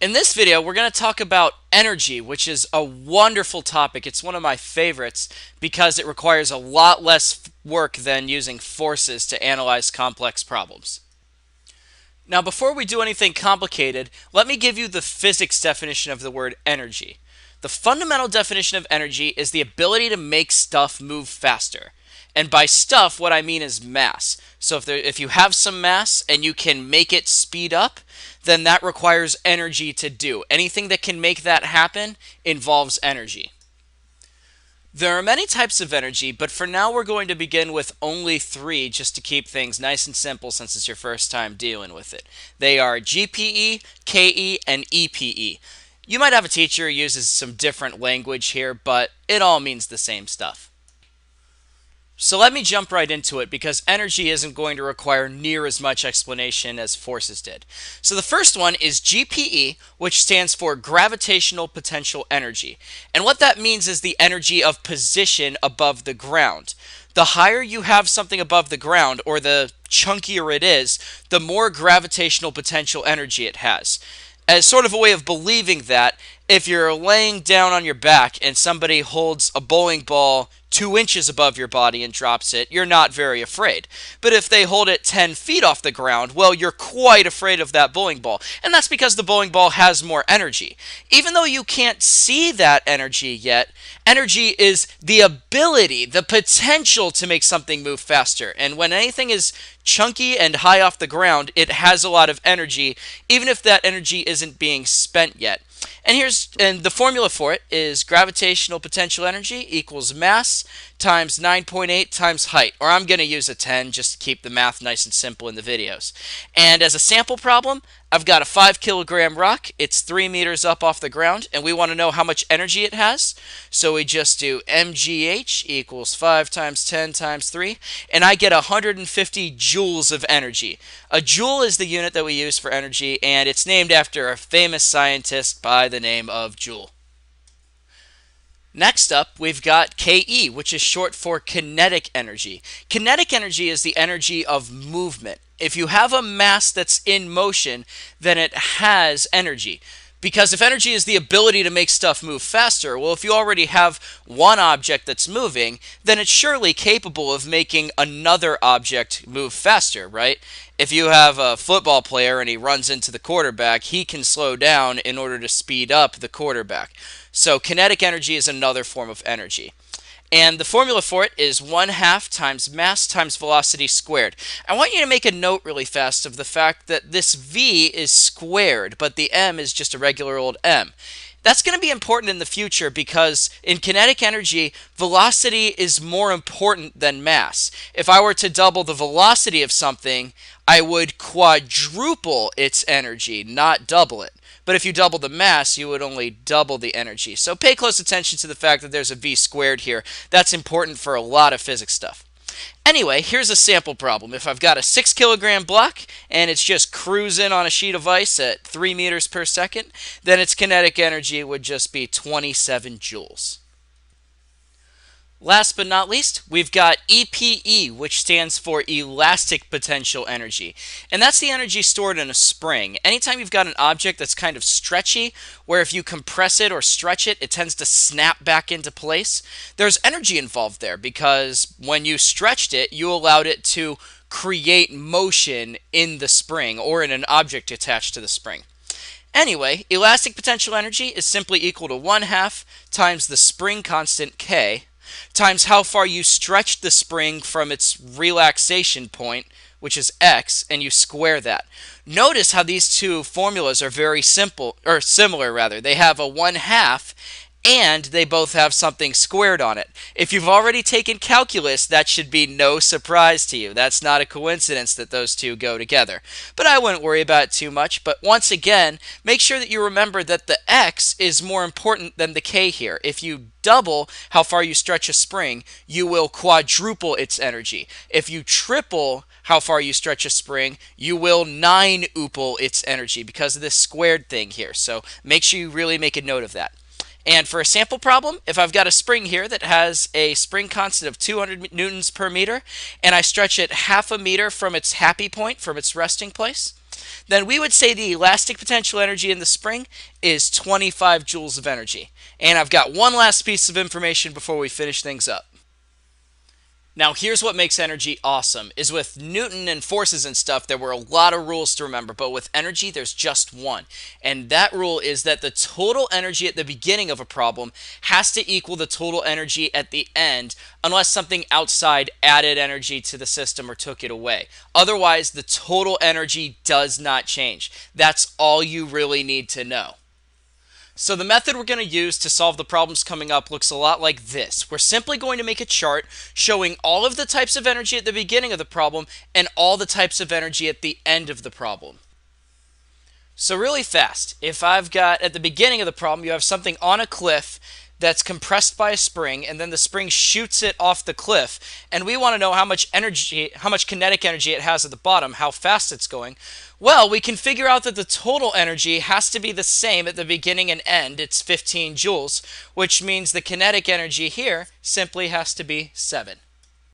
In this video, we're going to talk about energy, which is a wonderful topic. It's one of my favorites because it requires a lot less work than using forces to analyze complex problems. Now, before we do anything complicated, let me give you the physics definition of the word energy. The fundamental definition of energy is the ability to make stuff move faster. And by stuff, what I mean is mass. So if there, if you have some mass and you can make it speed up, then that requires energy to do. Anything that can make that happen involves energy. There are many types of energy, but for now we're going to begin with only three just to keep things nice and simple since it's your first time dealing with it. They are GPE, KE, and EPE. You might have a teacher who uses some different language here, but it all means the same stuff. So let me jump right into it because energy isn't going to require near as much explanation as forces did. So the first one is GPE, which stands for gravitational potential energy. And what that means is the energy of position above the ground. The higher you have something above the ground, or the chunkier it is, the more gravitational potential energy it has. As sort of a way of believing that, if you're laying down on your back and somebody holds a bowling ball two inches above your body and drops it, you're not very afraid. But if they hold it 10 feet off the ground, well, you're quite afraid of that bowling ball. And that's because the bowling ball has more energy. Even though you can't see that energy yet, energy is the ability, the potential to make something move faster. And when anything is chunky and high off the ground, it has a lot of energy, even if that energy isn't being spent yet. And here's and the formula for it is gravitational potential energy equals mass times 9.8 times height. Or I'm going to use a 10 just to keep the math nice and simple in the videos. And as a sample problem, I've got a 5 kilogram rock. It's 3 meters up off the ground, and we want to know how much energy it has. So we just do mgh equals 5 times 10 times 3, and I get 150 joules of energy. A joule is the unit that we use for energy, and it's named after a famous scientist by the name of Joule. Next up, we've got KE, which is short for kinetic energy. Kinetic energy is the energy of movement if you have a mass that's in motion, then it has energy. Because if energy is the ability to make stuff move faster, well, if you already have one object that's moving, then it's surely capable of making another object move faster, right? If you have a football player and he runs into the quarterback, he can slow down in order to speed up the quarterback. So kinetic energy is another form of energy. And the formula for it is 1 half times mass times velocity squared. I want you to make a note really fast of the fact that this v is squared, but the m is just a regular old m. That's going to be important in the future because in kinetic energy, velocity is more important than mass. If I were to double the velocity of something, I would quadruple its energy, not double it. But if you double the mass, you would only double the energy. So pay close attention to the fact that there's a v squared here. That's important for a lot of physics stuff. Anyway, here's a sample problem. If I've got a 6 kilogram block and it's just cruising on a sheet of ice at 3 meters per second, then its kinetic energy would just be 27 joules. Last but not least, we've got EPE, which stands for elastic potential energy. And that's the energy stored in a spring. Anytime you've got an object that's kind of stretchy, where if you compress it or stretch it, it tends to snap back into place, there's energy involved there because when you stretched it, you allowed it to create motion in the spring or in an object attached to the spring. Anyway, elastic potential energy is simply equal to 1 half times the spring constant K times how far you stretch the spring from its relaxation point, which is x, and you square that. Notice how these two formulas are very simple, or similar rather. They have a 1 half and they both have something squared on it. If you've already taken calculus, that should be no surprise to you. That's not a coincidence that those two go together. But I wouldn't worry about it too much. But once again, make sure that you remember that the x is more important than the k here. If you double how far you stretch a spring, you will quadruple its energy. If you triple how far you stretch a spring, you will nine oople its energy because of this squared thing here. So make sure you really make a note of that. And for a sample problem, if I've got a spring here that has a spring constant of 200 newtons per meter, and I stretch it half a meter from its happy point, from its resting place, then we would say the elastic potential energy in the spring is 25 joules of energy. And I've got one last piece of information before we finish things up. Now, here's what makes energy awesome is with Newton and forces and stuff, there were a lot of rules to remember, but with energy, there's just one. And that rule is that the total energy at the beginning of a problem has to equal the total energy at the end, unless something outside added energy to the system or took it away. Otherwise, the total energy does not change. That's all you really need to know. So the method we're going to use to solve the problems coming up looks a lot like this. We're simply going to make a chart showing all of the types of energy at the beginning of the problem and all the types of energy at the end of the problem. So really fast, if I've got at the beginning of the problem, you have something on a cliff that's compressed by a spring and then the spring shoots it off the cliff. And we want to know how much energy how much kinetic energy it has at the bottom how fast it's going. Well we can figure out that the total energy has to be the same at the beginning and end. It's 15 joules which means the kinetic energy here simply has to be 7